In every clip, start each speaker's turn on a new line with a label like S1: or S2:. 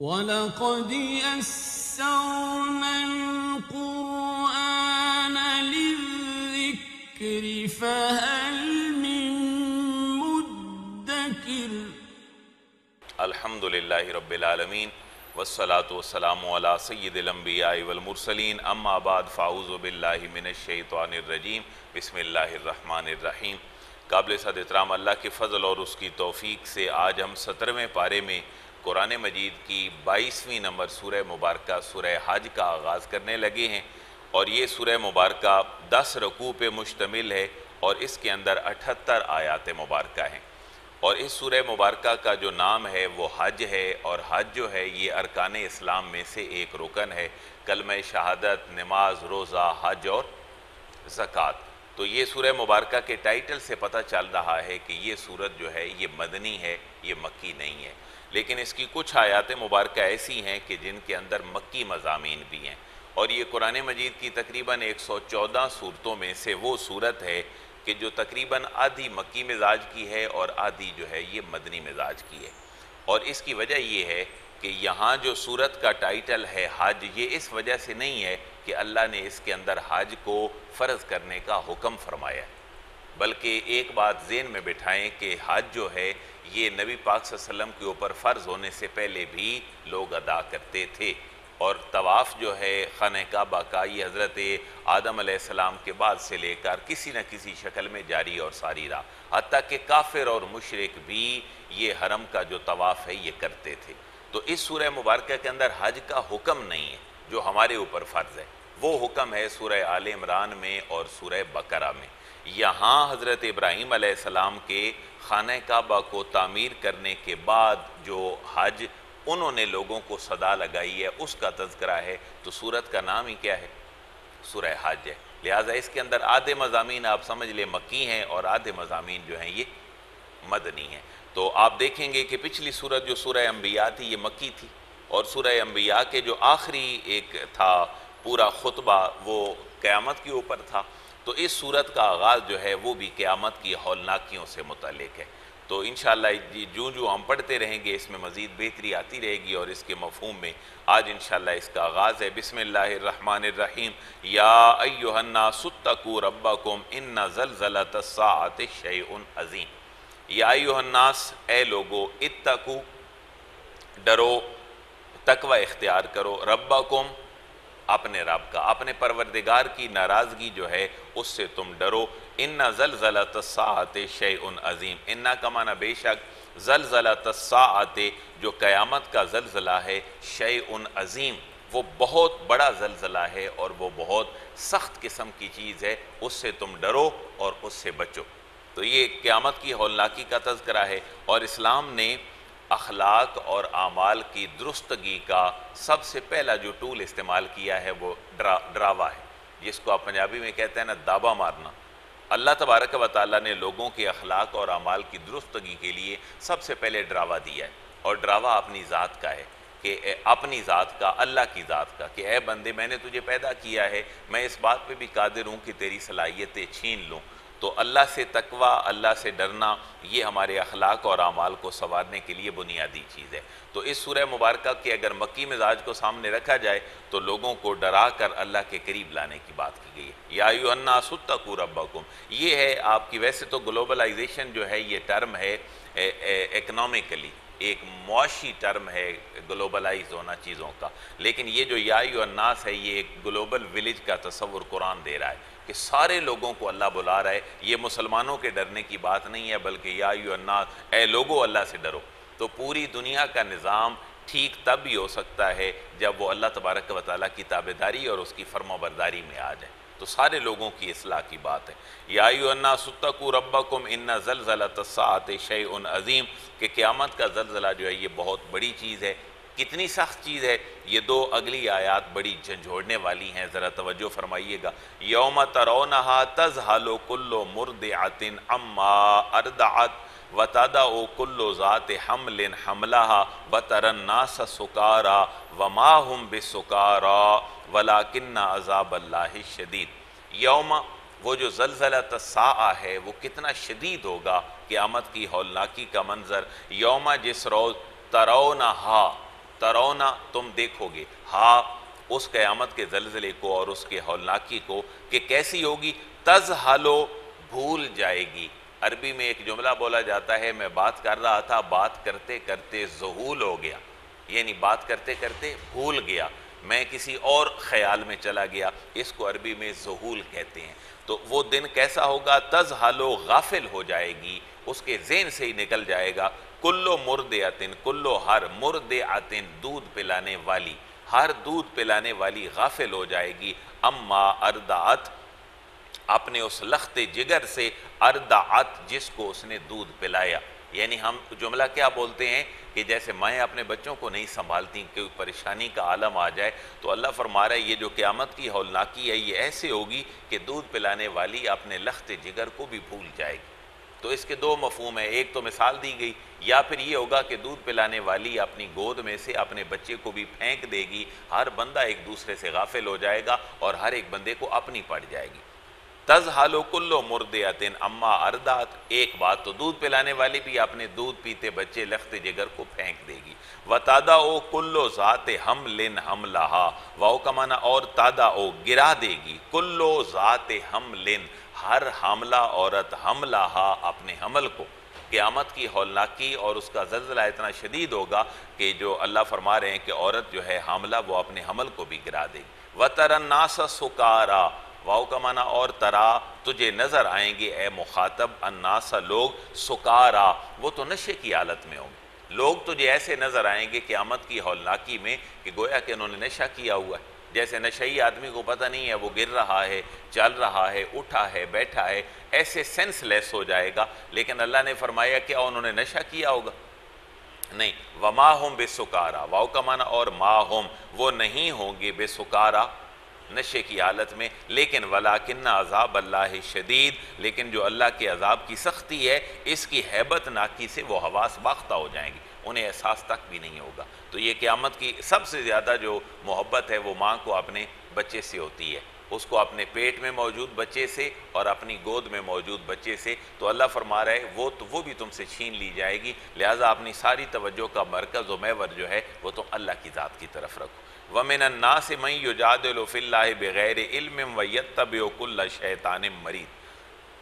S1: وَلَقَدْ يَسَّرْنَا الْقُرْآنَ لِلذِّكْرِ فَهَلْ مِن مُدَّكِرٍ
S2: الحمد للہ رب العالمین والصلاة والسلام علی سید الانبیاء والمرسلین، اما بعد، فاعوذ باللہ من الشیطان الرجیم، بسم اللہ الرحمن الرحیم۔ قابل صد احترام، اللہ کے فضل اور اس کی توفیق سے آج ہم سترویں پارے میں قرآن مجید کی بائیسویں نمبر سورہ مبارکہ، سورہ حج کا آغاز کرنے لگے ہیں اور یہ سورہ مبارکہ دس رکوع پہ مشتمل ہے اور اس کے اندر اٹھتر آیات مبارکہ ہیں۔ اور اس سورہ مبارکہ کا جو نام ہے وہ حج ہے اور حج جو ہے یہ ارکان اسلام میں سے ایک رکن ہے، کلمہ شہادت، نماز، روزہ، حج اور زکوٰۃ۔ تو یہ سورہ مبارکہ کے ٹائٹل سے پتہ چل رہا ہے کہ یہ سورت جو ہے یہ مدنی ہے، یہ مکی نہیں ہے۔ لیکن اس کی کچھ آیات مبارکہ ایسی ہیں کہ جن کے اندر مکی مضامین بھی ہیں۔ اور یہ قرآن مجید کی تقریباً ایک سو چودہ صورتوں میں سے وہ صورت ہے کہ جو تقریباً آدھی مکی مزاج کی ہے اور آدھی جو ہے یہ مدنی مزاج کی ہے۔ اور اس کی وجہ یہ ہے کہ یہاں جو صورت کا ٹائٹل ہے حج، یہ اس وجہ سے نہیں ہے کہ اللہ نے اس کے اندر حج کو فرض کرنے کا حکم فرمایا ہے۔ بلکہ ایک بات ذہن میں بٹھائیں کہ حج جو ہے یہ نبی پاک صلی اللہ علیہ وسلم کے اوپر فرض ہونے سے پہلے بھی لوگ ادا کرتے تھے۔ اور طواف جو ہے خانہ کعبہ کا، یہ حضرت آدم علیہ السلام کے بعد سے لے کر کسی نہ کسی شکل میں جاری اور ساری رہا۔ حتیٰ کہ کافر اور مشرق بھی یہ حرم کا جو طواف ہے یہ کرتے تھے۔ تو اس سورہ مبارکہ کے اندر حج کا حکم نہیں ہے، جو ہمارے اوپر فرض ہے۔ وہ حکم ہے سورہ آل عمران میں اور سورہ بقرہ میں۔ یہاں حضرت ابراہیم علیہ السلام کے خانہ کعبہ کو تعمیر کرنے کے بعد جو حج انہوں نے لوگوں کو صدا لگائی ہے، اس کا تذکرہ ہے۔ تو سورت کا نام ہی کیا ہے؟ سورہ حج ہے۔ لہٰذا اس کے اندر آدھے مضامین آپ سمجھ لیں، مکی ہیں اور آدھے مضامین جو ہیں، یہ مدنی ہیں۔ تو آپ دیکھیں گے کہ پچھلی سورت جو سورہ انبیاء تھی، یہ مکی تھی۔ اور سورہ انبیاء کے جو آخری ایک تھا پورا خطبہ، وہ قیامت کے اوپر تھا۔ تو اس صورت کا آغاز جو ہے وہ بھی قیامت کی ہولناکیوں سے متعلق ہے۔ تو انشاءاللہ جو جی جو ہم پڑھتے رہیں گے، اس میں مزید بہتری آتی رہے گی اور اس کے مفہوم میں آج انشاءاللہ اس کا آغاز ہے۔ بسم اللہ الرحمن الرحیم۔ یا ایوہ الناس اتقو ربکم ان زلزلت الساعت شیئن عظیم۔ یا ایوہ الناس، اے لوگو اتقو ڈرو، تقوی اختیار کرو۔ ربکم اپنے رب کا، اپنے پروردگار کی ناراضگی جو ہے، اس سے تم ڈرو۔ ان زلزلۃ الساعت شیئن عظیم ان کا معنی بے شک زلزلۃ الساعت جو قیامت کا زلزلہ ہے شیئن عظیم وہ بہت بڑا زلزلہ ہے اور وہ بہت سخت قسم کی چیز ہے۔ اس سے تم ڈرو اور اس سے بچو۔ تو یہ قیامت کی ہولناکی کا تذکرہ ہے اور اسلام نے اخلاق اور اعمال کی درستگی کا سب سے پہلا جو ٹول استعمال کیا ہے وہ ڈراوا ہے۔ جس کو آپ پنجابی میں کہتے ہیں نا، دابا مارنا۔ اللہ تبارک و تعالیٰ نے لوگوں کے اخلاق اور اعمال کی درستگی کے لیے سب سے پہلے ڈراوا دیا ہے۔ اور ڈراوا اپنی ذات کا ہے کہ اپنی ذات کا، اللہ کی ذات کا کہ اے بندے، میں نے تجھے پیدا کیا ہے، میں اس بات پہ بھی قادر ہوں کہ تیری صلاحیتیں چھین لوں۔ تو اللہ سے تقوی، اللہ سے ڈرنا، یہ ہمارے اخلاق اور اعمال کو سنوارنے کے لیے بنیادی چیز ہے۔ تو اس سورہ مبارکہ کے اگر مکی مزاج کو سامنے رکھا جائے، تو لوگوں کو ڈرا کر اللہ کے قریب لانے کی بات کی گئی ہے۔ یا یو الناس اتقوا ربکم۔ یہ ہے آپ کی، ویسے تو گلوبلائزیشن جو ہے، یہ ٹرم ہے اکنامکلی ایک معاشی ٹرم ہے گلوبلائز ہونا چیزوں کا۔ لیکن یہ جو یا ایو الناس ہے، یہ ایک گلوبل ولیج کا تصور قرآن دے رہا ہے کہ سارے لوگوں کو اللہ بلا رہا ہے۔ یہ مسلمانوں کے ڈرنے کی بات نہیں ہے، بلکہ یا ایو الناس، اے لوگوں، اللہ سے ڈرو۔ تو پوری دنیا کا نظام ٹھیک تب بھی ہو سکتا ہے جب وہ اللہ تبارک و تعالیٰ کی تابداری اور اس کی فرما برداری میں آ جائے۔ تو سارے لوگوں کی اصلاح کی بات ہے۔ یا ایو الناس اتقوا ربکم ان زلزلۃ الساعت شیء عظیم، کہ قیامت کا زلزلہ جو ہے یہ بہت بڑی چیز ہے۔ کتنی سخت چیز ہے۔ یہ دو اگلی آیات بڑی جھنجھوڑنے والی ہیں۔ ذرا توجہ فرمائیے گا۔ یوم ترونہا تزہلو کلو مردعت اما اردعت وَتَدَعُ كُلُّ ذَاتِ حَمْلٍ حَمْلَهَا وَتَرَ النَّاسَ سُكَارًا وَمَا هُمْ بِسُكَارًا وَلَكِنَّ عَذَابَ اللَّهِ شَدِيد یوم وہ جو زلزلہ الساعہ ہے، وہ کتنا شدید ہوگا قیامت کی ہولناکی کا منظر۔ یوم جس روز ترونہا ترونا تم دیکھو گے۔ ہاں اس قیامت کے زلزلے کو اور اس کے ہولناکی کو کہ کیسی ہوگی؟ تز بھول جائے گی۔ عربی میں ایک جملہ بولا جاتا ہے، میں بات کر رہا تھا، بات کرتے کرتے ظہول ہو گیا۔ یعنی بات کرتے کرتے بھول گیا۔ میں کسی اور خیال میں چلا گیا۔ اس کو عربی میں ظہول کہتے ہیں۔ تو وہ دن کیسا ہوگا؟ تز غافل ہو جائے گی۔ اس کے ذہن سے ہی نکل جائے گا۔ کلو مرد آتن کلو ہر مرد آتن دودھ پلانے والی۔ ہر دودھ پلانے والی غافل ہو جائے گی۔ اما اردات اپنے اس لخت جگر سے اردعت جس کو اس نے دودھ پلایا۔ یعنی ہم جملہ کیا بولتے ہیں کہ جیسے مائیں اپنے بچوں کو نہیں سنبھالتی کہ پریشانی کا عالم آ جائے، تو اللہ فرما رہا ہے، یہ جو قیامت کی ہولناکی ہے، یہ ایسے ہوگی کہ دودھ پلانے والی اپنے لخت جگر کو بھی بھول جائے گی۔ تو اس کے دو مفہوم ہیں، ایک تو مثال دی گئی، یا پھر یہ ہوگا کہ دودھ پلانے والی اپنی گود میں سے اپنے بچے کو بھی پھینک دے گی، ہر بندہ ایک دوسرے سے غافل ہو جائے گا اور ہر ایک بندے کو اپنی پڑ جائے گی۔ تز حالو کلو مردیاتن اما اردات، ایک بات تو دودھ پلانے والی بھی اپنے دودھ پیتے بچے لخت جگر کو پھینک دے گی۔ و تادا او کلو ذات حملن حملہا واؤ کمانا اور تادا او گرا دے گی۔ کلو ذات حملن، ہر حاملہ عورت حملہا اپنے حمل کو۔ قیامت کی ہولناکی اور اس کا زلزلہ اتنا شدید ہوگا کہ جو اللہ فرما رہے ہیں کہ عورت جو ہے حاملہ وہ اپنے حمل کو بھی گرا دے گی۔ وَتَرَ النَّاسَ سُكَارَا واؤ کا معنی اور ترا تجھے نظر آئیں گے، اے مخاطب الناس لوگ سکارا، وہ تو نشے کی حالت میں ہوں گے۔ لوگ تجھے ایسے نظر آئیں گے قیامت کی ہولناکی میں کہ گویا کہ انہوں نے نشہ کیا ہوا ہے۔ جیسے نشئی آدمی کو پتہ نہیں ہے، وہ گر رہا ہے، چل رہا ہے، اٹھا ہے، بیٹھا ہے، ایسے سینس لیس ہو جائے گا۔ لیکن اللہ نے فرمایا، کیا انہوں نے نشہ کیا ہوگا؟ نہیں۔ وما ہم بے سکارا۔ واؤ کا معنی اور ما ہم، وہ نہیں ہوں گے بے سکارا۔ نشے کی حالت میں، لیکن ولیکن عذاب اللہ شدید، لیکن جو اللہ کے عذاب کی سختی ہے، اس کی حیبت ناکی سے وہ حواس باختہ ہو جائیں گی انہیں احساس تک بھی نہیں ہوگا۔ تو یہ قیامت کی سب سے زیادہ جو محبت ہے، وہ ماں کو اپنے بچے سے ہوتی ہے۔ اس کو اپنے پیٹ میں موجود بچے سے اور اپنی گود میں موجود بچے سے۔ تو اللہ فرما رہا ہے، وہ تو، وہ بھی تم سے چھین لی جائے گی۔ لہٰذا اپنی ساری توجہ کا مرکز و محور جو ہے، وہ تو اللہ کی ذات کی طرف رکھو۔ ومن الناس من يجادل في الله بغیر علم ويتبع كل شیطان مرید۔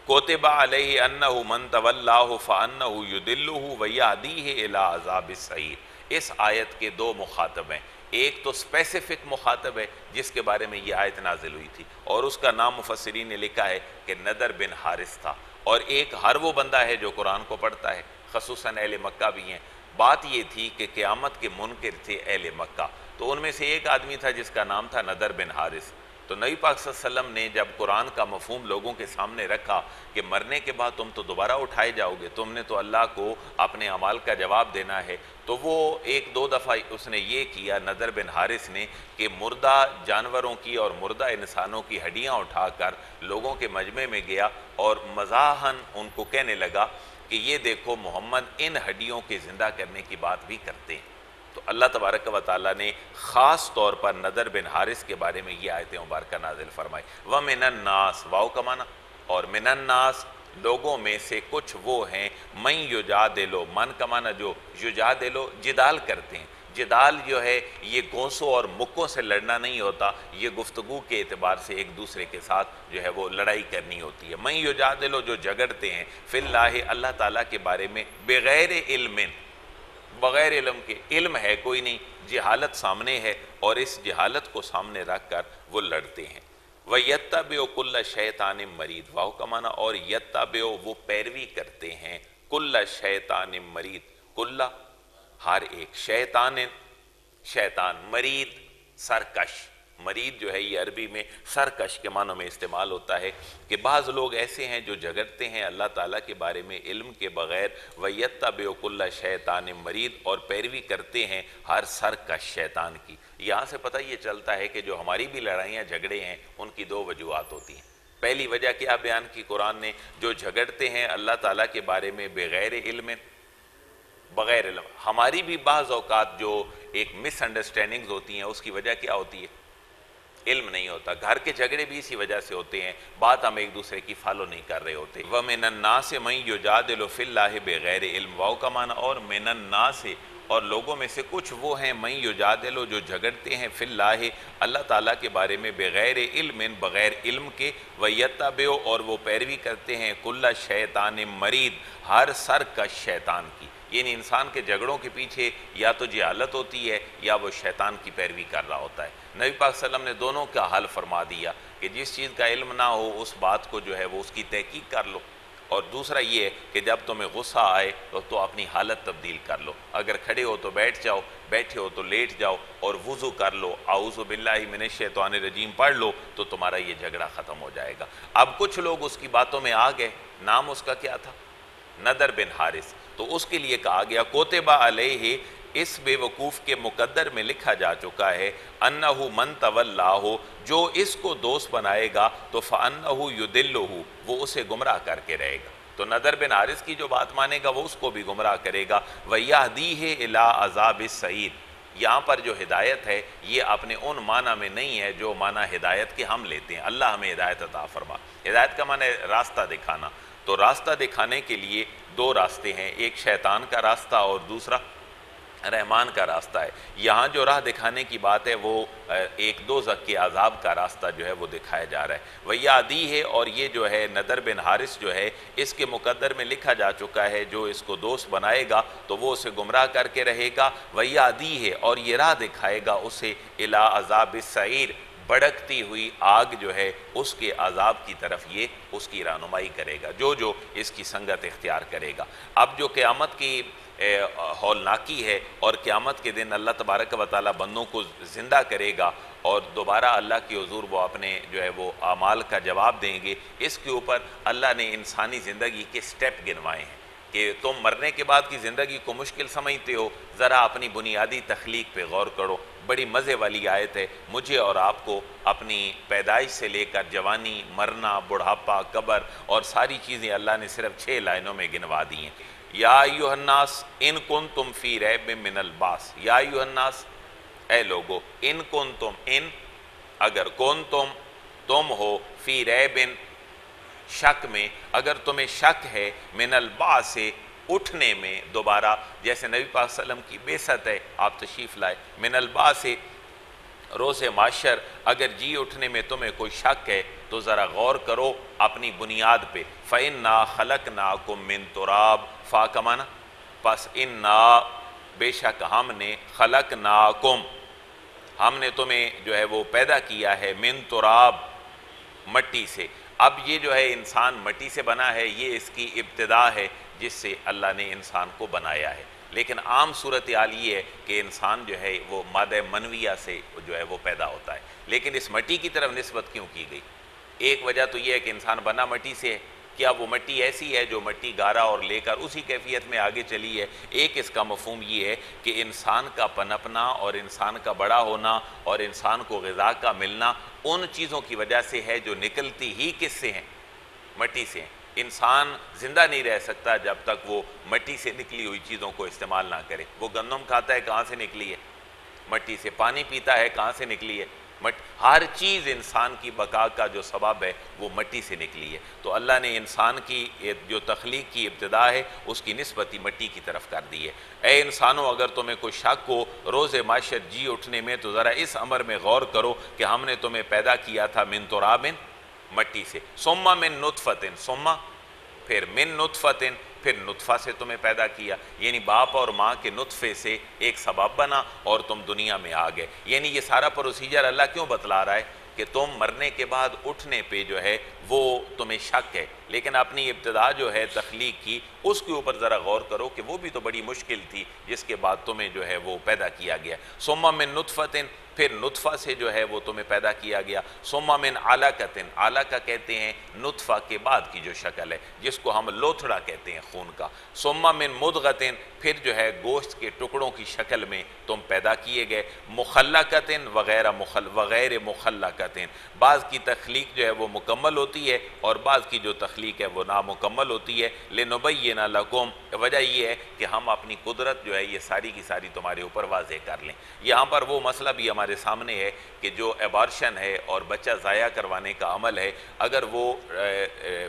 S2: کوتبہ علیہ انہو من تولاہ فانہو یدلہ ویادیہ الى عذاب السعیر۔ اس آیت کے دو مخاطب ہیں۔ ایک تو سپیسیفک مخاطب ہے جس کے بارے میں یہ آیت نازل ہوئی تھی اور اس کا نام مفسرین نے لکھا ہے کہ ندر بن حارث تھا۔ اور ایک ہر وہ بندہ ہے جو قرآن کو پڑھتا ہے۔ خصوصاً اہل مکہ بھی ہیں۔ بات یہ تھی کہ قیامت کے منکر تھے اہل مکہ۔ تو ان میں سے ایک آدمی تھا جس کا نام تھا ندر بن حارث۔ تو نبی پاک صلی اللہ علیہ وسلم نے جب قرآن کا مفہوم لوگوں کے سامنے رکھا کہ مرنے کے بعد تم تو دوبارہ اٹھائے جاؤ گے، تم نے تو اللہ کو اپنے عمال کا جواب دینا ہے۔ تو وہ ایک دو دفعہ اس نے یہ کیا ندر بن حارث نے، کہ مردہ جانوروں کی اور مردہ انسانوں کی ہڈیاں اٹھا کر لوگوں کے مجمع میں گیا اور مزاحن ان کو کہنے لگا کہ یہ دیکھو، محمد ان ہڈیوں کے زندہ کرنے کی بات بھی کرتے ہیں۔ تو اللہ تبارک و تعالیٰ نے خاص طور پر ندر بن حارث کے بارے میں یہ آیت مبارکہ نازل فرمائی۔ وَمِنَ النَّاسِ واؤ کمانا اور مِنَ النَّاسِ لوگوں میں سے کچھ وہ ہیں، مَن يُجَادِلُ من کمانا جو یجادلو، جدال کرتے ہیں۔ جدال جو ہے، یہ گونسوں اور مکوں سے لڑنا نہیں ہوتا، یہ گفتگو کے اعتبار سے ایک دوسرے کے ساتھ جو ہے وہ لڑائی کرنی ہوتی ہے۔ مَن يُجَادِلُ جو جگڑتے ہیں، فی اللہ اللہ تعالیٰ کے بارے میں بغیر علم بغیر علم کے، علم ہے کوئی نہیں، جہالت سامنے ہے اور اس جہالت کو سامنے رکھ کر وہ لڑتے ہیں۔ وہ یتّا بیو کل شیطان مرید واہ کمانا اور یتّا بیو وہ پیروی کرتے ہیں۔ کل شیطان مرید کل، ہر ایک شیطان شیطان مرید سرکش۔ مرید جو ہے یہ عربی میں سرکش کے معنوں میں استعمال ہوتا ہے کہ بعض لوگ ایسے ہیں جو جگڑتے ہیں اللہ تعالیٰ کے بارے میں علم کے بغیر ویتہ بیوک اللہ شیطان مرید اور پیروی کرتے ہیں ہر سرکش شیطان کی۔ یہاں سے پتہ یہ چلتا ہے کہ جو ہماری بھی لڑائیاں جھگڑے ہیں، ان کی دو وجوہات ہوتی ہیں۔ پہلی وجہ کیا بیان کی قرآن نے؟ جو جھگڑتے ہیں اللہ تعالیٰ کے بارے میں بغیر علم بغیر علم۔ ہماری بھی بعض اوقات جو ایک مس انڈرسٹینڈنگز ہوتی ہیں، اس کی وجہ کیا ہوتی ہے؟ علم نہیں ہوتا۔ گھر کے جھگڑے بھی اسی وجہ سے ہوتے ہیں۔ بات ہم ایک دوسرے کی فالو نہیں کر رہے ہوتے۔ وَمِنَ النَّاسِ مَنْ يُجَادِلُ فِي اللَّهِ بِغَيْرِ علم۔ واؤ کا معنی اور من الناس اور لوگوں میں سے کچھ وہ ہیں میں یجادلو جو جھگڑتے ہیں فی اللہ اللہ تعالیٰ کے بارے میں بغیر علم بغیر علم کے ویتبعو اور وہ پیروی کرتے ہیں۔ کل شیطان مرید ہر سر کا شیطان کی۔ یعنی انسان کے جھگڑوں کے پیچھے یا تو جہالت ہوتی ہے یا وہ شیطان کی پیروی کر رہا ہوتا ہے۔ نبی پاک صلی اللہ علیہ وسلم نے دونوں کا حل فرما دیا کہ جس چیز کا علم نہ ہو، اس بات کو جو ہے وہ اس کی تحقیق کر لو۔ اور دوسرا یہ ہے کہ جب تمہیں غصہ آئے تو تو اپنی حالت تبدیل کر لو۔ اگر کھڑے ہو تو بیٹھ جاؤ، بیٹھے ہو تو لیٹ جاؤ اور وضو کر لو۔ اعوذ باللہ من الشیطان الرجیم، پڑھ لو تو تمہارا یہ جھگڑا ختم ہو جائے گا۔ اب کچھ لوگ اس کی باتوں میں آ گئے۔ نام اس کا کیا تھا؟ ندر بن حارث۔ تو اس کے لیے کہا گیا، کوتبہ علیہ، اس بے وقوف کے مقدر میں لکھا جا چکا ہے، انہو من طول جو اس کو دوست بنائے گا، تو فانہو یدلہو، وہ اسے گمراہ کر کے رہے گا۔ تو ندر بن عارض کی جو بات مانے گا، وہ اس کو بھی گمراہ کرے گا۔ وَيَهْدِيهِ إِلَىٰ عَذَابِ السَّعِيدِ یہاں پر جو ہدایت ہے، یہ اپنے ان معنی میں نہیں ہے جو معنی ہدایت کے ہم لیتے ہیں۔ اللہ ہمیں ہدایت عطا فرما۔ ہدایت کا معنی راستہ دکھانا۔ تو راستہ دکھانے کے لیے دو راستے ہیں، ایک شیطان کا راستہ اور دوسرا رحمان کا راستہ ہے۔ یہاں جو راہ دکھانے کی بات ہے، وہ ایک دو زک کے عذاب کا راستہ جو ہے، وہ دکھایا جا رہا ہے۔ وہ عادی ہے اور یہ جو ہے، ندر بن حارث جو ہے، اس کے مقدر میں لکھا جا چکا ہے، جو اس کو دوست بنائے گا تو وہ اسے گمراہ کر کے رہے گا۔ وہ ہے اور یہ راہ دکھائے گا اسے الا عذاب السعیر۔ بڑکتی ہوئی آگ جو ہے اس کے عذاب کی طرف یہ اس کی رہنمائی کرے گا، جو جو اس کی سنگت اختیار کرے گا۔ اب جو قیامت کی ہولناکی ہے اور قیامت کے دن اللہ تبارک و تعالی بندوں کو زندہ کرے گا اور دوبارہ اللہ کی حضور وہ اپنے جو ہے وہ اعمال کا جواب دیں گے، اس کے اوپر اللہ نے انسانی زندگی کے سٹیپ گنوائے ہیں کہ تم مرنے کے بعد کی زندگی کو مشکل سمجھتے ہو، ذرا اپنی بنیادی تخلیق پہ غور کرو۔ بڑی مزے والی آیت ہے۔ مجھے اور آپ کو اپنی پیدائش سے لے کر جوانی، مرنا، بڑھاپا، قبر اور ساری چیزیں اللہ نے صرف چھ لائنوں میں گنوا دی ہیں۔ یا ایوہ الناس، ان کن تم فی ریب من الباس۔ یا ایوہ الناس، اے لوگو، ان کن تم ان اگر کن تم تم ہو فی ریب، شک میں، اگر تمہیں شک ہے من الباس سے اٹھنے میں دوبارہ، جیسے نبی پاک صلی اللہ علیہ وسلم کی بے ست ہے، آپ تشریف لائے۔ من الباس روز معاشر، اگر جی اٹھنے میں تمہیں کوئی شک ہے، تو ذرا غور کرو اپنی بنیاد پہ۔ فَإِنَّا خَلَقْنَاكُم مِّن تُرَاب۔ فا کمانا پس اِنَّا، بے شک ہم نے خَلَقْنَاكُم۔ ہم نے تمہیں جو ہے وہ پیدا کیا ہے من تراب مٹی سے۔ اب یہ جو ہے انسان مٹی سے بنا ہے، یہ اس کی ابتدا ہے۔ جس سے اللہ نے انسان کو بنایا ہے۔ لیکن عام صورتحال یہ ہے کہ انسان جو ہے وہ مادہ منویہ سے جو ہے وہ پیدا ہوتا ہے۔ لیکن اس مٹی کی طرف نسبت کیوں کی گئی؟ ایک وجہ تو یہ ہے کہ انسان بنا مٹی سے ہے۔ کیا وہ مٹی ایسی ہے جو مٹی گارا اور لے کر اسی کیفیت میں آگے چلی ہے؟ ایک اس کا مفہوم یہ ہے کہ انسان کا پنپنا اور انسان کا بڑا ہونا اور انسان کو غذا کا ملنا ان چیزوں کی وجہ سے ہے جو نکلتی ہی کس سے ہیں؟ مٹی سے ہیں۔ انسان زندہ نہیں رہ سکتا جب تک وہ مٹی سے نکلی ہوئی چیزوں کو استعمال نہ کرے۔ وہ گندم کھاتا ہے، کہاں سے نکلی ہے؟ مٹی سے پانی پیتا ہے، کہاں سے نکلی ہے؟ مٹ ہر چیز انسان کی بقا کا جو سبب ہے، وہ مٹی سے نکلی ہے۔ تو اللہ نے انسان کی جو تخلیق کی ابتدا ہے، اس کی نسبتی مٹی کی طرف کر دی ہے۔ اے انسانوں، اگر تمہیں کوئی شک ہو روز معاشر جی اٹھنے میں، تو ذرا اس عمر میں غور کرو کہ ہم نے تمہیں پیدا کیا تھا من ترابن۔ مٹی سے۔ سوما من نطفتن سوما پھر من نطفتن پھر نطفہ سے تمہیں پیدا کیا۔ یعنی باپ اور ماں کے نطفے سے ایک سبب بنا اور تم دنیا میں آ گئے۔ یعنی یہ سارا پروسیجر اللہ کیوں بتلا رہا ہے کہ تم مرنے کے بعد اٹھنے پہ جو ہے وہ تمہیں شک ہے، لیکن اپنی ابتدا جو ہے تخلیق کی، اس کے اوپر ذرا غور کرو کہ وہ بھی تو بڑی مشکل تھی جس کے بعد تمہیں جو ہے وہ پیدا کیا گیا۔ سما من نطفتن پھر نطفہ سے جو ہے وہ تمہیں پیدا کیا گیا۔ سما من علاقتن علاقہ کہتے ہیں نطفہ کے بعد کی جو شکل ہے، جس کو ہم لوتھڑا کہتے ہیں خون کا۔ سما من مدغتن پھر جو ہے گوشت کے ٹکڑوں کی شکل میں تم پیدا کیے گئے۔ مخلقتن وغیرہ مخل، وغیر مخلقتن بعض کی تخلیق جو ہے وہ مکمل ہوتی ہے اور بعض کی جو تخلیق ہے وہ نامکمل ہوتی ہے۔ لنبین لکم، وجہ یہ ہے کہ ہم اپنی قدرت جو ہے یہ ساری کی ساری تمہارے اوپر واضح کر لیں۔ یہاں پر وہ مسئلہ بھی ہمارے سامنے ہے کہ جو ایبارشن ہے اور بچہ ضائع کروانے کا عمل ہے، اگر وہ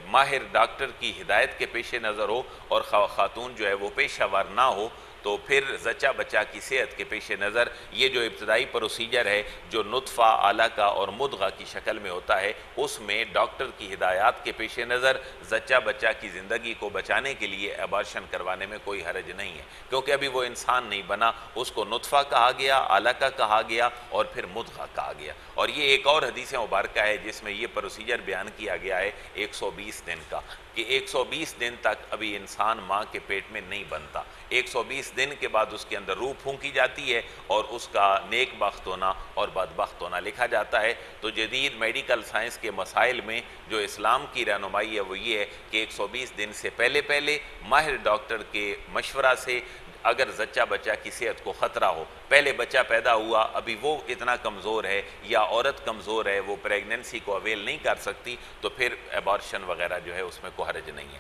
S2: ماہر ڈاکٹر کی ہدایت کے پیش نظر ہو اور خاتون جو ہے وہ پیشہ ور نہ ہو تو پھر زچہ بچہ کی صحت کے پیش نظر، یہ جو ابتدائی پروسیجر ہے، جو نطفہ علقہ اور مدغہ کی شکل میں ہوتا ہے، اس میں ڈاکٹر کی ہدایات کے پیش نظر زچہ بچہ کی زندگی کو بچانے کے لیے ایبارشن کروانے میں کوئی حرج نہیں ہے۔ کیونکہ ابھی وہ انسان نہیں بنا، اس کو نطفہ کہا گیا علقہ کہا گیا اور پھر مدغہ کہا گیا۔ اور یہ ایک اور حدیث مبارکہ ہے، جس میں یہ پروسیجر بیان کیا گیا ہے، ایک سو بیس دن کا۔ کہ ایک سو بیس دن تک ابھی انسان ماں کے پیٹ میں نہیں بنتا۔ ایک سو بیس دن کے بعد اس کے اندر روح پھونکی جاتی ہے اور اس کا نیک بخت ہونا اور بدبخت ہونا لکھا جاتا ہے۔ تو جدید میڈیکل سائنس کے مسائل میں جو اسلام کی رہنمائی ہے وہ یہ ہے کہ ایک سو بیس دن سے پہلے پہلے ماہر ڈاکٹر کے مشورہ سے اگر زچہ بچہ کی صحت کو خطرہ ہو، پہلے بچہ پیدا ہوا، ابھی وہ اتنا کمزور ہے یا عورت کمزور ہے، وہ پریگننسی کو اویل نہیں کر سکتی، تو پھر ایبارشن وغیرہ جو ہے اس میں کوئی حرج نہیں ہے۔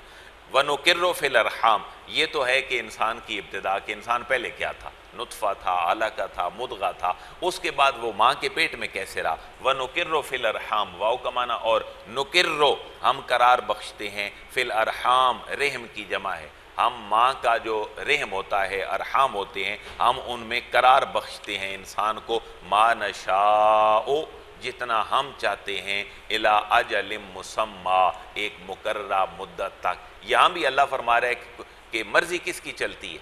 S2: وَنُقِرُّ فِي الْأَرْحَامِ، یہ تو ہے کہ انسان کی ابتدا، کہ انسان پہلے کیا تھا؟ نطفہ تھا علقہ تھا، مدغہ تھا، اس کے بعد وہ ماں کے پیٹ میں کیسے رہا؟ وَنُقِرُّ فِي الْأَرْحَامِ واؤ کمانا اور، نُقِرُّ ہم قرار بخشتے ہیں، فِي الْأَرْحَامِ، رحم کی جمع ہے۔ ہم ماں کا جو رحم ہوتا ہے، ارحام ہوتے ہیں، ہم ان میں قرار بخشتے ہیں انسان کو۔ ما نشاء، جتنا ہم چاہتے ہیں، الى اجل مسمى ایک مقررہ مدت تک۔ یہاں بھی اللہ فرما رہا ہے کہ مرضی کس کی چلتی ہے؟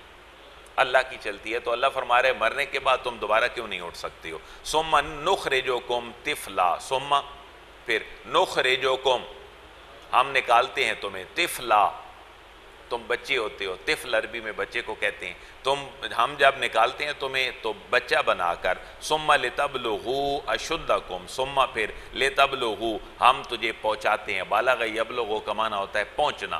S2: اللہ کی چلتی ہے۔ تو اللہ فرما رہا ہے مرنے کے بعد تم دوبارہ کیوں نہیں اٹھ سکتے ہو؟ ثم نخرجوکم طفلا۔ ثم پھر نخرجوکم ہم نکالتے ہیں تمہیں طفلا۔ تم بچے ہوتے ہو، طفل عربی میں بچے کو کہتے ہیں، تم ہم جب نکالتے ہیں تمہیں تو بچہ بنا کر سما لتبلغو اشدکم سما پھر لتبلغو ہم تجھے پہنچاتے ہیں۔ بالغ یبلغو کمانا ہوتا ہے پہنچنا۔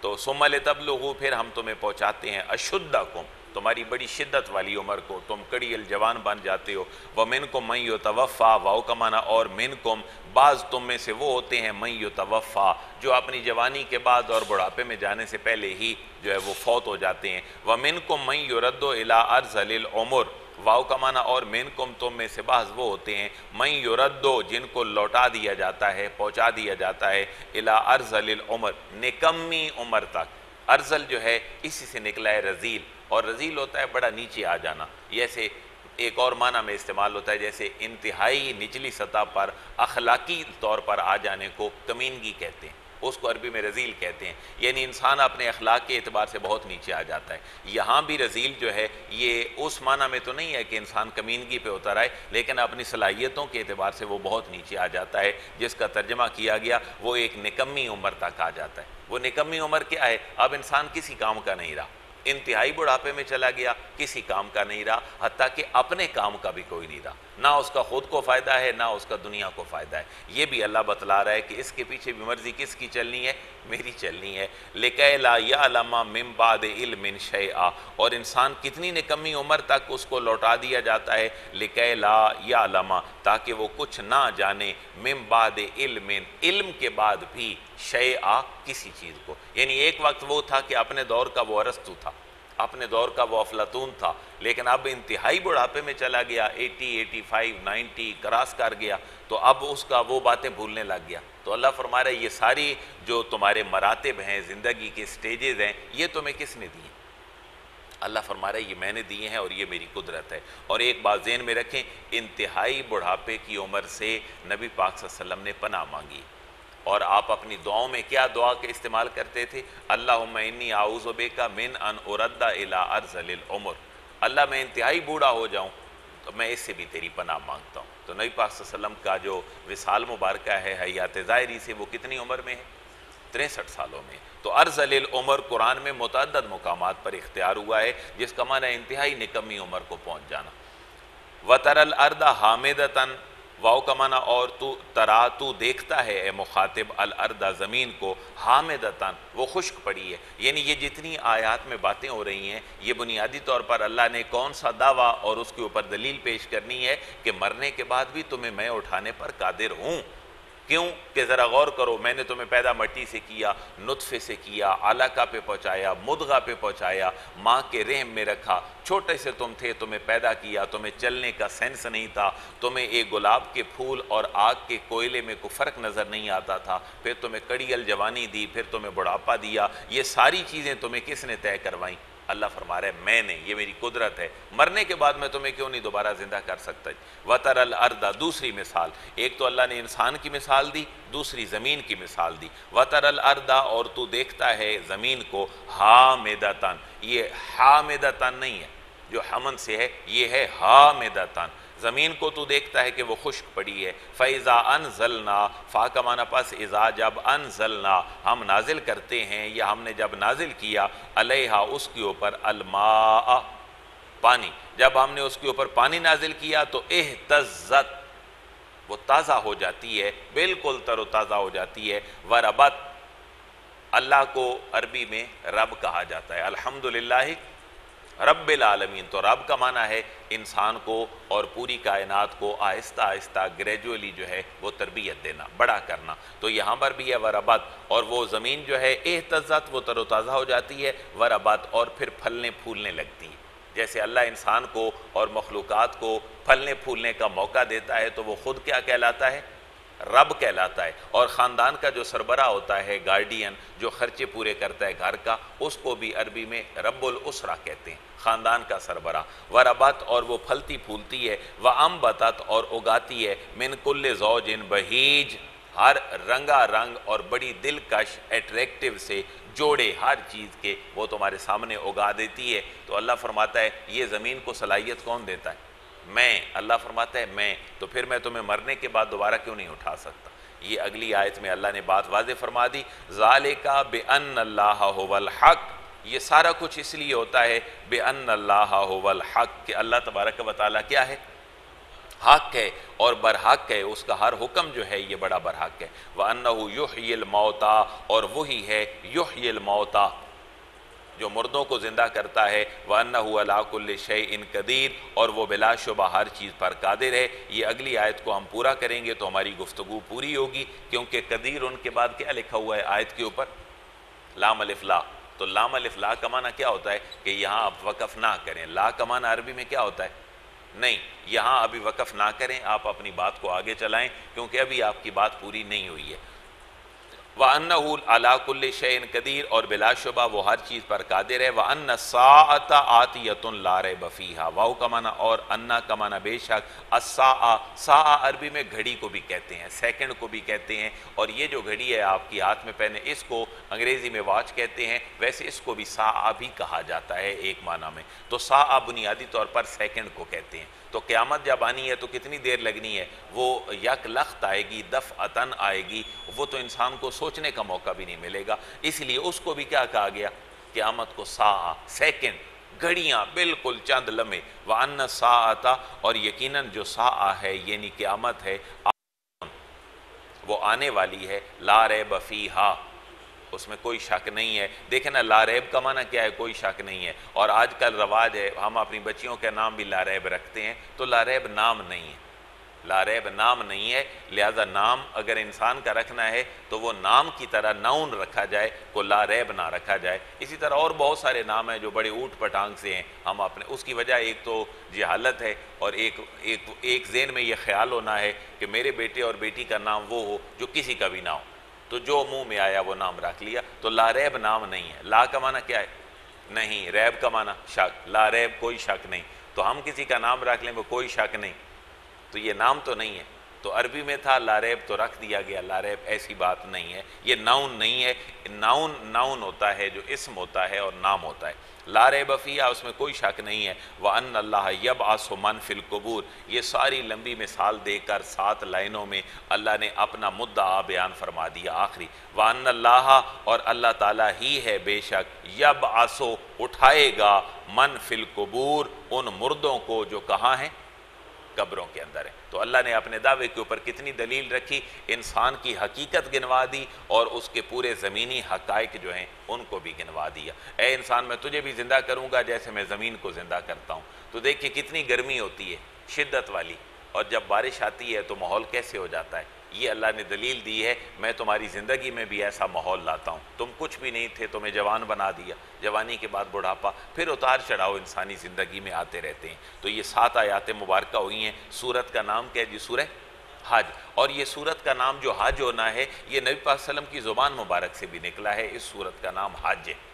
S2: تو سما لتبلغو پھر ہم تمہیں پہنچاتے ہیں اشدکم۔ تمہاری بڑی شدت والی عمر کو تم کڑی الجوان بن جاتے ہو۔ وہ من کو میں یوتوفا واؤ کمانا اور من کم بعض تم میں سے وہ ہوتے ہیں میں یوتوفا جو اپنی جوانی کے بعد اور بڑھاپے میں جانے سے پہلے ہی جو ہے وہ فوت ہو جاتے ہیں۔ وہ من کو میں یورد الا ارض العمر، واؤ کمانا اور مین کم تم میں سے بعض وہ ہوتے ہیں میں یوردو جن کو لوٹا دیا جاتا ہے، پہنچا دیا جاتا ہے الا ارض العمر نکمی عمر تک۔ ارزل جو ہے، اسی سے نکلا ہے رزیل۔ اور رزیل ہوتا ہے بڑا نیچے آ جانا۔ جیسے ایک اور معنی میں استعمال ہوتا ہے، جیسے انتہائی نچلی سطح پر، اخلاقی طور پر آ جانے کو کمینگی کہتے ہیں۔ اس کو عربی میں رزیل کہتے ہیں۔ یعنی انسان اپنے اخلاق کے اعتبار سے بہت نیچے آ جاتا ہے۔ یہاں بھی رزیل جو ہے، یہ اس معنی میں تو نہیں ہے کہ انسان کمینگی پہ اتر آئے، لیکن اپنی صلاحیتوں کے اعتبار سے وہ بہت نیچے آ جاتا ہے، جس کا ترجمہ کیا گیا، وہ ایک نکمی عمر تک آ جاتا ہے۔ وہ نکمی عمر کیا ہے؟ اب انسان کسی کام کا نہیں رہا۔ انتہائی بڑھاپے میں چلا گیا، کسی کام کا نہیں رہا، حتیٰ کہ اپنے کام کا بھی کوئی نہیں رہا۔ نہ اس کا خود کو فائدہ ہے، نہ اس کا دنیا کو فائدہ ہے۔ یہ بھی اللہ بتلا رہا ہے کہ اس کے پیچھے بھی مرضی کس کی چلنی ہے؟ میری چلنی ہے۔ لِكَيْ لَا يَعْلَمَ مِن بَعْدِ عِلْمٍ شَيْعَ اور انسان کتنی نکمی عمر تک اس کو لوٹا دیا جاتا ہے۔ لِكَيْ لَا يَعْلَمَ تاکہ وہ کچھ نہ جانے۔ مِن بَعْدِ عِلْمٍ، علم کے بعد بھی شَيْعَ کسی چیز کو۔ یعنی ایک وقت وہ تھا کہ اپنے دور کا وہ ارستو تھا۔ اپنے دور کا وہ افلاتون تھا، لیکن اب انتہائی بڑھاپے میں چلا گیا، eighty eighty five, ninety cross کر گیا، تو اب اس کا وہ باتیں بھولنے لگ گیا۔ تو اللہ فرما رہا ہے، یہ ساری جو تمہارے مراتب ہیں، زندگی کے سٹیجز ہیں، یہ تمہیں کس نے دی ہیں اللہ فرما رہا ہے، یہ میں نے دیے ہیں اور یہ میری قدرت ہے۔ اور ایک بات ذہن میں رکھیں، انتہائی بڑھاپے کی عمر سے نبی پاک صلی اللہ علیہ وسلم نے پناہ مانگی۔ اور آپ اپنی دعاؤں میں کیا دعا کے استعمال کرتے تھے؟ اللہم انی اعوذ بکا من ان اردہ الى ارزل العمر۔ اللہ میں انتہائی بوڑھا ہو جاؤں تو میں اس سے بھی تیری پناہ مانگتا ہوں۔ تو نبی پاک صلی اللہ علیہ وسلم کا جو وصال مبارکہ ہے، حیات ظاہری سے وہ کتنی عمر میں ہے؟ تریسٹھ سالوں میں۔ تو ارزل العمر قرآن میں متعدد مقامات پر اختیار ہوا ہے، جس کا معنی انتہائی نکمی عمر کو پہنچ جانا۔ وَتَرَ الْأَرْضَ حَامِدَةً واؤ کا معنی اور تو ترا تو دیکھتا ہے، اے مخاطب، الارض زمین کو حامدتاً، وہ خشک پڑی ہے۔ یعنی یہ جتنی آیات میں باتیں ہو رہی ہیں، یہ بنیادی طور پر اللہ نے کون سا دعویٰ اور اس کے اوپر دلیل پیش کرنی ہے کہ مرنے کے بعد بھی تمہیں میں اٹھانے پر قادر ہوں۔ کیوں کہ ذرا غور کرو، میں نے تمہیں پیدا مٹی سے کیا، نطفے سے کیا، علاقہ پہ پہنچایا، مدغہ پہ پہنچایا، ماں کے رحم میں رکھا۔ چھوٹے سے تم تھے، تمہیں پیدا کیا، تمہیں چلنے کا سینس نہیں تھا، تمہیں ایک گلاب کے پھول اور آگ کے کوئلے میں کوئی فرق نظر نہیں آتا تھا۔ پھر تمہیں کڑی الجوانی دی، پھر تمہیں بڑھاپا دیا۔ یہ ساری چیزیں تمہیں کس نے طے کروائیں اللہ فرما رہا ہے میں نے، یہ میری قدرت ہے، مرنے کے بعد میں تمہیں کیوں نہیں دوبارہ زندہ کر سکتا؟ وطر الردا دوسری مثال، ایک تو اللہ نے انسان کی مثال دی، دوسری زمین کی مثال دی۔ وطر الردا اور تو دیکھتا ہے زمین کو حامدتن یہ حامدتن نہیں ہے، جو حمن سے ہے، یہ ہے حامدتن زمین کو تو دیکھتا ہے کہ وہ خشک پڑی ہے۔ فَإِذَا أَنزَلْنَا فَاکمانہ پس اذا جب انزلنا ہم نازل کرتے ہیں یا ہم نے جب نازل کیا، علیہا اس کے اوپر الماء، پانی۔ جب ہم نے اس کے اوپر پانی نازل کیا تو احتزت وہ تازہ ہو جاتی ہے، بالکل تر و تازہ ہو جاتی ہے۔ وربت، اللہ کو عربی میں رب کہا جاتا ہے۔ الحمدللہ رب العالمین تو رب کا معنی ہے انسان کو اور پوری کائنات کو آہستہ آہستہ گریجولی جو ہے وہ تربیت دینا، بڑا کرنا۔ تو یہاں پر بھی ہے وربت، اور وہ زمین جو ہے احتزت، وہ تر و تازہ ہو جاتی ہے، وربت اور پھر پھلنے پھولنے لگتی ہے جیسے اللہ انسان کو اور مخلوقات کو پھلنے پھولنے کا موقع دیتا ہے تو وہ خود کیا کہلاتا ہے؟ رب کہلاتا ہے اور خاندان کا جو سربراہ ہوتا ہے گارڈین جو خرچے پورے کرتا ہے گھر کا، اس کو بھی عربی میں رب الاسرہ کہتے ہیں، خاندان کا سربراہ۔ وربت اور وہ پھلتی پھولتی ہے وَأَمْبَتَتْ اور اگاتی ہے، من کل زوجن بہیج۔ ہر رنگا رنگ اور بڑی دلکش اٹریکٹیو سے جوڑے ہر چیز کے وہ تمہارے سامنے اگا دیتی ہے۔ تو اللہ فرماتا ہے، یہ زمین کو صلاحیت کون دیتا ہے؟ میں، اللہ فرماتا ہے میں، تو پھر میں تمہیں مرنے کے بعد دوبارہ کیوں نہیں اٹھا سکتا؟ یہ اگلی آیت میں اللہ نے بات واضح فرما دی ذَالِكَ بِأَنَّ اللَّهَ هُوَ الْحَقِّ یہ سارا کچھ اس لیے ہوتا ہے بِأَنَّ اللَّهَ هُوَ الْحَقِّ کہ اللہ تبارک و تعالیٰ کیا ہے؟ حق ہے، اور برحق ہے، اس کا ہر حکم جو ہے یہ بڑا برحق ہے۔ وَأَنَّهُ يُحْيِ جو مردوں کو زندہ کرتا ہے، وَأَنَّهُ عَلَىٰ كُلِّ شَيْءٍ قَدِيرٍ، اور وہ بلا شبہ ہر چیز پر قادر ہے۔ یہ اگلی آیت کو ہم پورا کریں گے تو ہماری گفتگو پوری ہوگی، کیونکہ قدیر ان کے بعد کیا لکھا ہوا ہے آیت کے اوپر؟ لام الف لا۔ تو لام الف لا کا معنی کیا ہوتا ہے؟ کہ یہاں آپ وقف نہ کریں۔ لا کا معنی عربی میں کیا ہوتا ہے؟ نہیں، یہاں ابھی وقف نہ کریں، آپ اپنی بات کو آگے چلائیں، کیونکہ ابھی آپ کی بات پوری نہیں ہوئی ہے۔ وَأَنَّهُ عَلَىٰ كُلِّ شَيْءٍ قَدِيرٍ اور بلا شبہ وہ ہر چیز پر قادر ہے۔ وَأَنَّ السَّاعَةَ آتِيَةٌ لَا رَيْبَ فِيهَا۔ واو کا معنی اور، انا کا معنی بے شک السَّاعَ ساعہ عربی میں گھڑی کو بھی کہتے ہیں، سیکنڈ کو بھی کہتے ہیں۔ اور یہ جو گھڑی ہے آپ کی ہاتھ میں پہنے، اس کو انگریزی میں واچ کہتے ہیں۔ ویسے اس کو بھی ساعہ بھی کہا جاتا ہے ایک معنی میں۔ تو ساعہ بنیادی طور پر سیکنڈ کو کہتے ہیں۔ تو قیامت جب آنی ہے تو کتنی دیر لگنی ہے؟ وہ یک لخت آئے گی دفعتن آئے گی، وہ تو انسان کو سوچنے کا موقع بھی نہیں ملے گا۔ اس لیے اس کو بھی کیا کہا گیا؟ قیامت کو سا سیکنڈ، گھڑیاں بالکل چند لمحے۔ وَأَنَّ سَاعَةَ اور یقیناً جو سا ہے یعنی قیامت ہے، وہ آنے والی ہے۔ لا ریب فیہا۔ اس میں کوئی شک نہیں ہے۔ دیکھیں نا، لاریب کا معنی کیا ہے؟ کوئی شک نہیں ہے۔ اور آج کل رواج ہے، ہم اپنی بچیوں کے نام بھی لاریب رکھتے ہیں۔ تو لاریب نام نہیں ہے۔ لاریب نام نہیں ہے۔ لہذا نام اگر انسان کا رکھنا ہے، تو وہ نام کی طرح نون رکھا جائے، کو لاریب نہ رکھا جائے۔ اسی طرح اور بہت سارے نام ہیں جو بڑے اوٹ پٹانگ سے ہیں۔ ہم اپنے، اس کی وجہ ایک تو جہالت ہے اور ایک ایک ایک ذہن میں یہ خیال ہونا ہے کہ میرے بیٹے اور بیٹی کا نام وہ ہو جو کسی کا بھی نہ ہو۔ تو جو منہ میں آیا وہ نام رکھ لیا تو لا ریب نام نہیں ہے۔ لا کا معنی کیا ہے؟ نہیں، ریب کا معنی شک۔ لا ریب کوئی شک نہیں۔ تو ہم کسی کا نام رکھ لیں وہ کوئی شک نہیں۔ تو یہ نام تو نہیں ہے۔ تو عربی میں تھا لاریب تو رکھ دیا گیا۔ لاریب ایسی بات نہیں ہے۔ یہ ناؤن نہیں ہے۔ ناؤن ناؤن ہوتا ہے جو اسم ہوتا ہے اور نام ہوتا ہے۔ لاریب فیہ اس میں کوئی شک نہیں ہے۔ وَأَنَّ اللَّهَ يَبْعَسُ مَنْ فِي الْقُبُورِ۔ یہ ساری لمبی مثال دے کر سات لائنوں میں اللہ نے اپنا مدعا بیان فرما دیا۔ آخری، وَأَنَّ اللَّهَ، اور اللہ تعالیٰ ہی ہے بے شک يَبْعَسُ اٹھائے گا من فی القبور ان مردوں کو جو کہاں ہیں؟ قبروں کے اندر ہے تو اللہ نے اپنے دعوے کے اوپر کتنی دلیل رکھی، انسان کی حقیقت گنوا دی اور اس کے پورے زمینی حقائق جو ہیں ان کو بھی گنوا دیا۔ اے انسان، میں تجھے بھی زندہ کروں گا جیسے میں زمین کو زندہ کرتا ہوں۔ تو دیکھیں کتنی گرمی ہوتی ہے، شدت والی۔ اور جب بارش آتی ہے تو ماحول کیسے ہو جاتا ہے؟ یہ اللہ نے دلیل دی ہے، میں تمہاری زندگی میں بھی ایسا ماحول لاتا ہوں۔ تم کچھ بھی نہیں تھے، تمہیں جوان بنا دیا۔ جوانی کے بعد بڑھاپا، پھر اتار چڑھاؤ انسانی زندگی میں آتے رہتے ہیں۔ تو یہ سات آیات مبارکہ ہوئی ہیں۔ سورت کا نام کیا جی؟ سورہ حج۔ اور یہ سورت کا نام جو حج ہونا ہے، یہ نبی پاک وسلم کی زبان مبارک سے بھی نکلا ہے۔ اس سورت کا نام حج ہے۔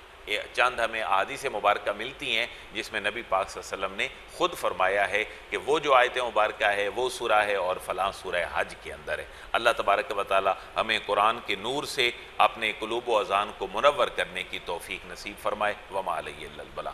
S2: چاند ہمیں احادیث مبارکہ ملتی ہیں، جس میں نبی پاک صلی اللہ علیہ وسلم نے خود فرمایا ہے کہ وہ جو آیت مبارکہ ہے، وہ سورہ ہے اور فلاں سورہ حج کے اندر ہے۔ اللہ تبارک و تعالی ہمیں قرآن کے نور سے اپنے قلوب و اذان کو منور کرنے کی توفیق نصیب فرمائے۔ وما علیہ اللہ البلا